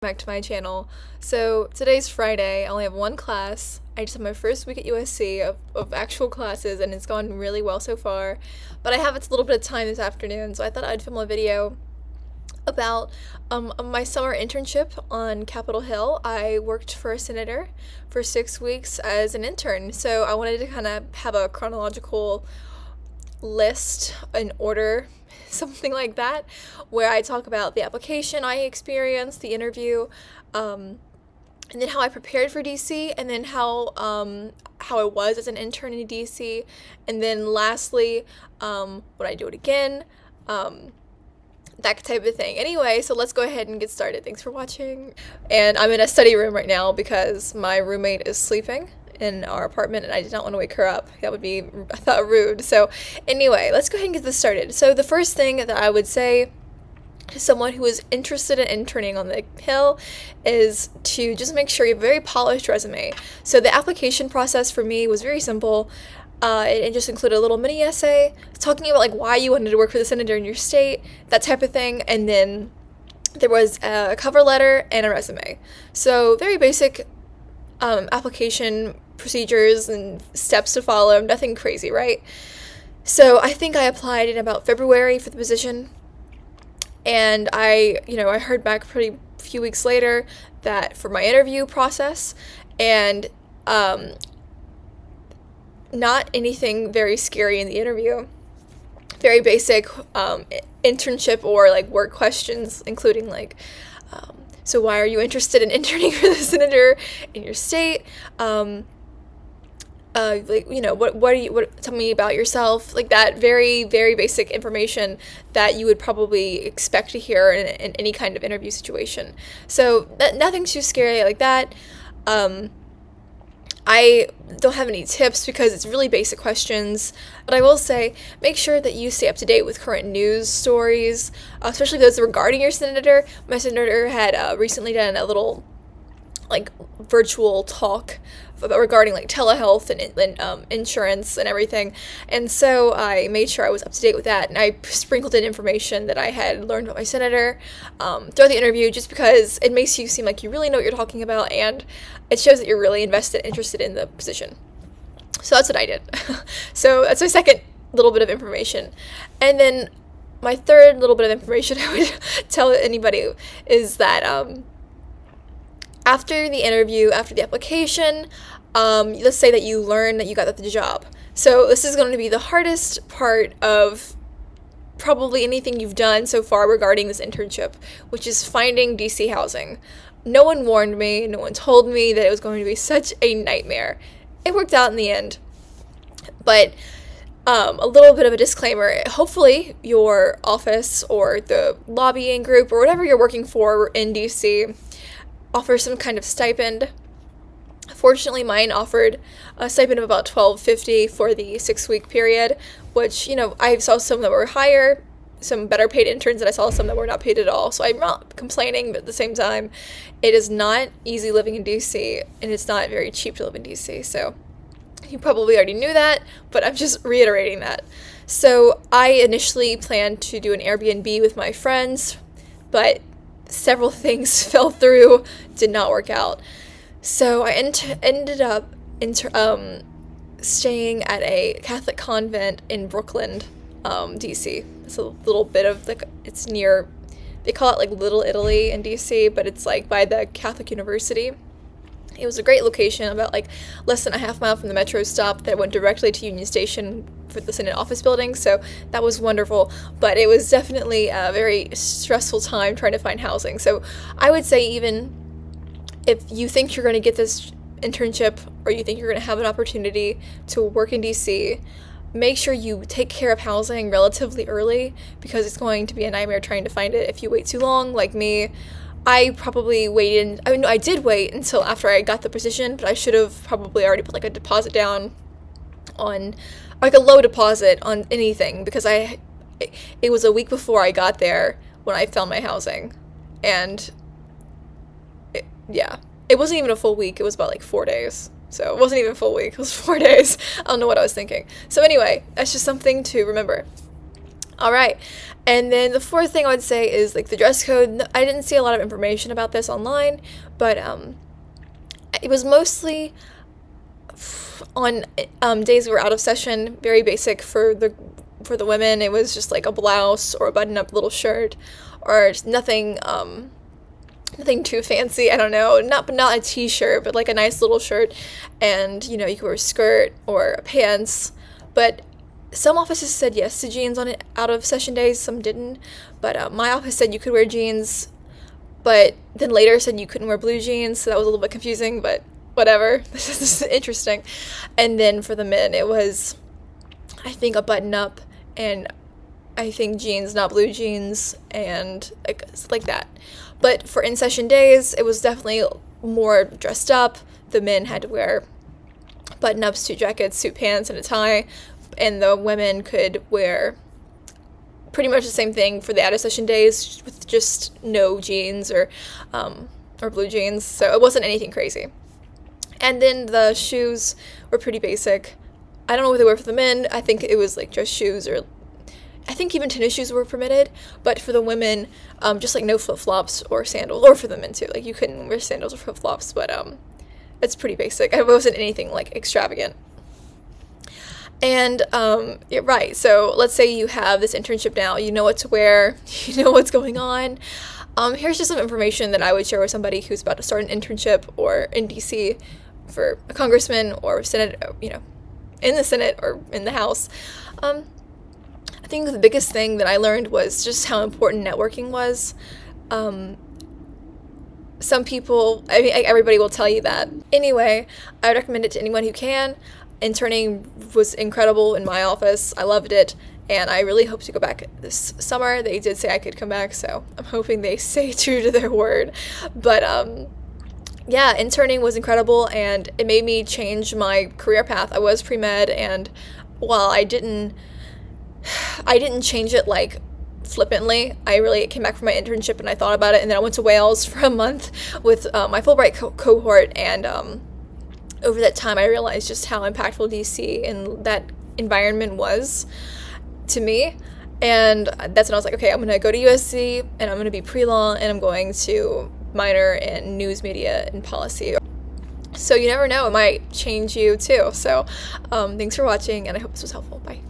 back to my channel. So today's Friday, I only have one class. I just had my first week at USC of, of actual classes and it's gone really well so far. But I have a little bit of time this afternoon, so I thought I'd film a video about um, my summer internship on Capitol Hill. I worked for a senator for six weeks as an intern, so I wanted to kind of have a chronological list an order something like that, where I talk about the application I experienced, the interview, um, and then how I prepared for DC, and then how um, how I was as an intern in DC, and then lastly, um, would I do it again? Um, that type of thing. Anyway, so let's go ahead and get started. Thanks for watching. And I'm in a study room right now because my roommate is sleeping in our apartment and I did not want to wake her up. That would be, I thought, rude. So, anyway, let's go ahead and get this started. So, the first thing that I would say to someone who is interested in interning on the Hill is to just make sure you have a very polished resume. So, the application process for me was very simple. Uh, it, it, just included a little mini essay talking about like why you wanted to work for the senator in your state, that type of thing, and then there was a cover letter and a resume. So very basic um, application procedures and steps to follow, nothing crazy, right? So I think I applied in about February for the position, and I, you know, I heard back pretty few weeks later that for my interview process, and um, not anything very scary in the interview. Very basic um, internship or like work questions, including like, um, so why are you interested in interning for the senator in your state? Um, uh, like you know what what are you what tell me about yourself like that very very basic information that you would probably expect to hear in, in any kind of interview situation so nothing too scary like that um, I don't have any tips because it's really basic questions, but I will say make sure that you stay up to date with current news stories, especially those regarding your senator. My senator had uh, recently done a little like virtual talk regarding like telehealth and, and um, insurance and everything. And so I made sure I was up to date with that, and I sprinkled in information that I had learned about my senator um, throughout the interview, just because it makes you seem like you really know what you're talking about, and it shows that you're really invested, interested in the position. So that's what I did. so that's my second little bit of information, and then my third little bit of information I would tell anybody is that um, after the interview, after the application, um, let's say that you learn that you got the job. So this is going to be the hardest part of probably anything you've done so far regarding this internship, which is finding DC housing. No one warned me, no one told me that it was going to be such a nightmare. It worked out in the end. But um, a little bit of a disclaimer hopefully, your office or the lobbying group or whatever you're working for in DC offer some kind of stipend. Fortunately, mine offered a stipend of about twelve fifty for the six week period, which you know I saw some that were higher, some better paid interns, and I saw some that were not paid at all. So I'm not complaining, but at the same time, it is not easy living in DC, and it's not very cheap to live in DC. So you probably already knew that, but I'm just reiterating that. So I initially planned to do an Airbnb with my friends, but several things fell through, did not work out. So I ent- ended up inter- um, staying at a Catholic convent in Brookland, um, DC. It's a little bit of the, it's near. They call it like Little Italy in DC, but it's like by the Catholic University. It was a great location, about like less than a half mile from the metro stop that went directly to Union Station for the Senate office building. So that was wonderful, but it was definitely a very stressful time trying to find housing. So I would say even if you think you're going to get this internship or you think you're going to have an opportunity to work in DC, make sure you take care of housing relatively early because it's going to be a nightmare trying to find it if you wait too long, like me. I probably waited. I mean, I did wait until after I got the position, but I should have probably already put like a deposit down on, like a low deposit on anything because I, it, was a week before I got there when I found my housing, and, it, yeah, it wasn't even a full week. It was about like four days. So it wasn't even a full week. It was four days. I don't know what I was thinking. So anyway, that's just something to remember. All right. And then the fourth thing I would say is like the dress code. I didn't see a lot of information about this online, but um, it was mostly on um, days we were out of session, very basic for the for the women. It was just like a blouse or a button-up little shirt, or nothing um, nothing too fancy. I don't know, not but not a t-shirt, but like a nice little shirt, and you know you could wear a skirt or pants. But some offices said yes to jeans on it out of session days, some didn't. But uh, my office said you could wear jeans, but then later said you couldn't wear blue jeans, so that was a little bit confusing. But whatever, this is, interesting. And then for the men, it was, I think, a button up and I think jeans, not blue jeans, and like, like that. But for in session days, it was definitely more dressed up. The men had to wear button ups, suit jackets, suit pants, and a tie, and the women could wear pretty much the same thing for the out of session days with just no jeans or um, or blue jeans. So it wasn't anything crazy. And then the shoes were pretty basic. I don't know what they were for the men. I think it was like just shoes or I think even tennis shoes were permitted, but for the women, um, just like no flip flops or sandals, or for the men too. Like you couldn't wear sandals or flip flops, but um, it's pretty basic. It wasn't anything like extravagant. And um, yeah, right, so let's say you have this internship now, you know what to wear, you know what's going on. Um, here's just some information that I would share with somebody who's about to start an internship or in DC for a congressman or senate, you know, in the Senate or in the House. Um, I think the biggest thing that I learned was just how important networking was. Um, some people, I mean, everybody will tell you that. Anyway, I would recommend it to anyone who can. Interning was incredible in my office. I loved it, and I really hope to go back this summer. They did say I could come back, so I'm hoping they stay true to their word. But um, yeah, interning was incredible, and it made me change my career path. I was pre med, and while I didn't, I didn't change it like flippantly. I really came back from my internship and I thought about it, and then I went to Wales for a month with uh, my Fulbright co- cohort, and um, over that time, I realized just how impactful DC and that environment was to me. And that's when I was like, okay, I'm gonna go to USC and I'm gonna be pre law and I'm going to minor in news media and policy. So you never know, it might change you too. So um, thanks for watching and I hope this was helpful. Bye.